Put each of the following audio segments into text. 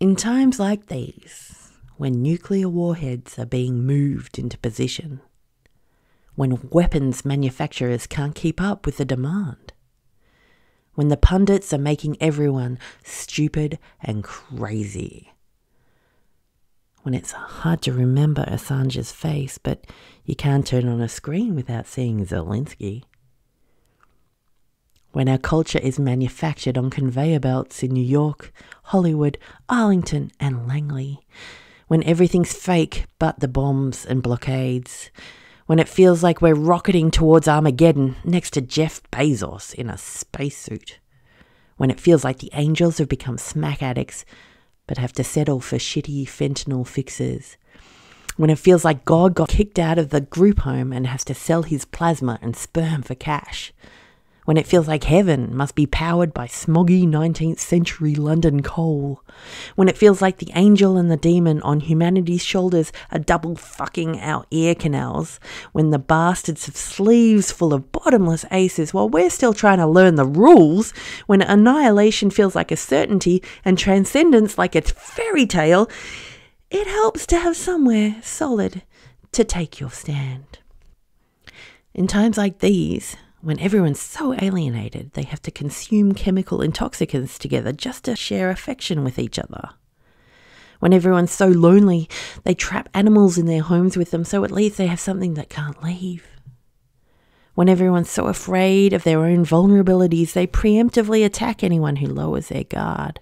In times like these, when nuclear warheads are being moved into position, when weapons manufacturers can't keep up with the demand, when the pundits are making everyone stupid and crazy, when it's hard to remember Assange's face, but you can't turn on a screen without seeing Zelensky. When our culture is manufactured on conveyor belts in New York, Hollywood, Arlington, and Langley. When everything's fake but the bombs and blockades. When it feels like we're rocketing towards Armageddon next to Jeff Bezos in a spacesuit. When it feels like the angels have become smack addicts but have to settle for shitty fentanyl fixes. When it feels like God got kicked out of the group home and has to sell his plasma and sperm for cash. When it feels like heaven must be powered by smoggy 19th century London coal. When it feels like the angel and the demon on humanity's shoulders are double fucking our ear canals. When the bastards have sleeves full of bottomless aces while we're still trying to learn the rules. When annihilation feels like a certainty and transcendence like a fairy tale. It helps to have somewhere solid to take your stand. In times like these, when everyone's so alienated, they have to consume chemical intoxicants together just to share affection with each other. When everyone's so lonely, they trap animals in their homes with them so at least they have something that can't leave. When everyone's so afraid of their own vulnerabilities, they preemptively attack anyone who lowers their guard.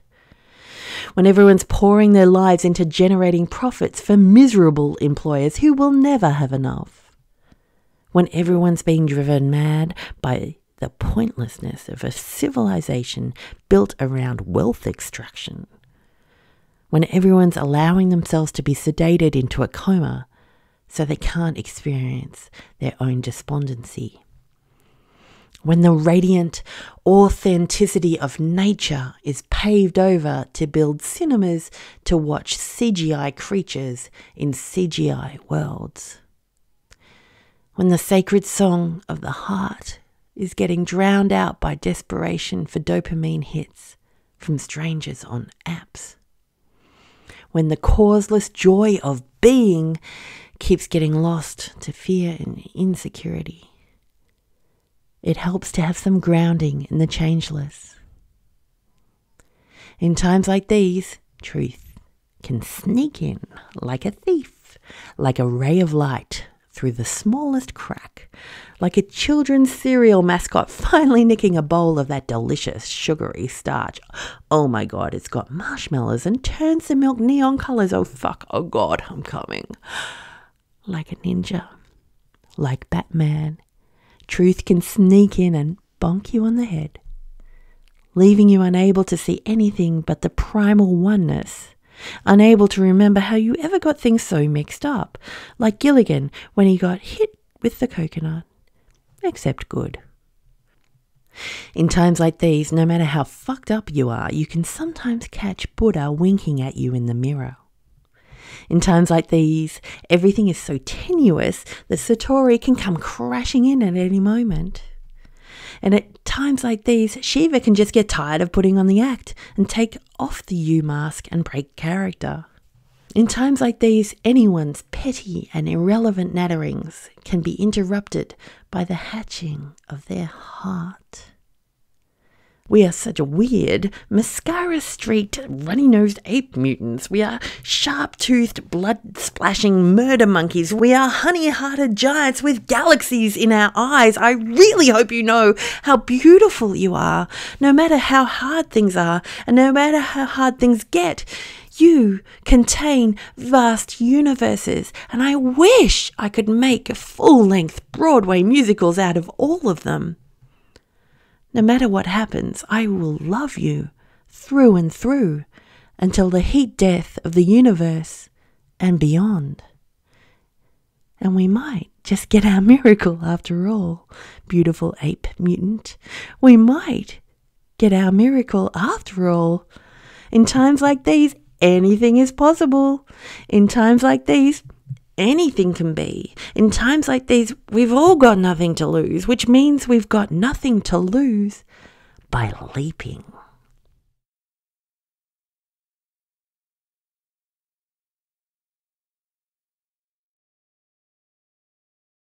When everyone's pouring their lives into generating profits for miserable employers who will never have enough when everyone's being driven mad by the pointlessness of a civilization built around wealth extraction, when everyone's allowing themselves to be sedated into a coma so they can't experience their own despondency. When the radiant authenticity of nature is paved over to build cinemas to watch CGI creatures in CGI worlds when the sacred song of the heart is getting drowned out by desperation for dopamine hits from strangers on apps. When the causeless joy of being keeps getting lost to fear and insecurity. It helps to have some grounding in the changeless. In times like these, truth can sneak in like a thief, like a ray of light through the smallest crack, like a children's cereal mascot finally nicking a bowl of that delicious sugary starch. Oh my god, it's got marshmallows and turns the milk neon colors. Oh fuck, oh god, I'm coming. Like a ninja, like Batman, truth can sneak in and bonk you on the head, leaving you unable to see anything but the primal oneness unable to remember how you ever got things so mixed up, like Gilligan when he got hit with the coconut. Except good. In times like these, no matter how fucked up you are, you can sometimes catch Buddha winking at you in the mirror. In times like these, everything is so tenuous that Satori can come crashing in at any moment. And at times like these, Shiva can just get tired of putting on the act and take off the you mask and break character. In times like these, anyone's petty and irrelevant natterings can be interrupted by the hatching of their heart. We are such weird, mascara streaked, runny nosed ape mutants. We are sharp toothed, blood splashing murder monkeys. We are honey hearted giants with galaxies in our eyes. I really hope you know how beautiful you are, no matter how hard things are, and no matter how hard things get. You contain vast universes, and I wish I could make full length Broadway musicals out of all of them. No matter what happens, I will love you through and through until the heat death of the universe and beyond. And we might just get our miracle after all, beautiful ape mutant. We might get our miracle after all. In times like these, anything is possible. In times like these, anything can be. In times like these, we've all got nothing to lose, which means we've got nothing to lose by leaping.